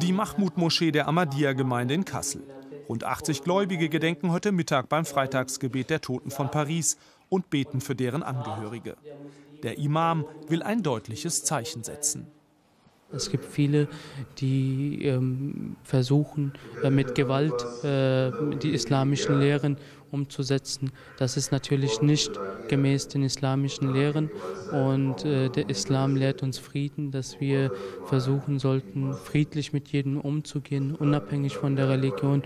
Die Mahmud-Moschee der Ahmadiyya-Gemeinde in Kassel. Rund 80 Gläubige gedenken heute Mittag beim Freitagsgebet der Toten von Paris und beten für deren Angehörige. Der Imam will ein deutliches Zeichen setzen. Es gibt viele, die ähm, versuchen, äh, mit Gewalt äh, die islamischen Lehren umzusetzen. Das ist natürlich nicht gemäß den islamischen Lehren. Und äh, der Islam lehrt uns Frieden, dass wir versuchen sollten, friedlich mit jedem umzugehen, unabhängig von der Religion.